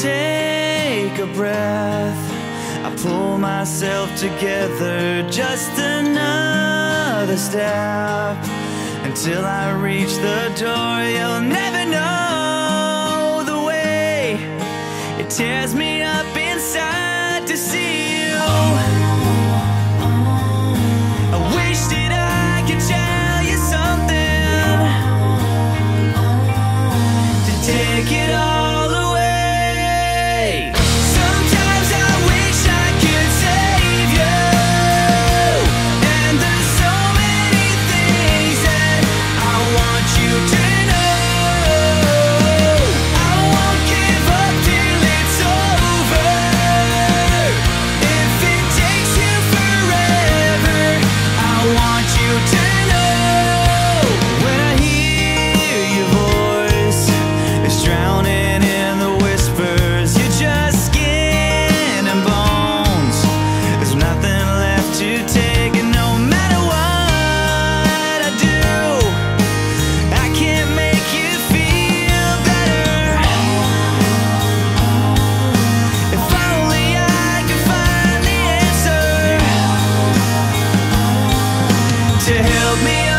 take a breath. I pull myself together just another step until I reach the door. You'll never know the way it tears me up inside. you take build me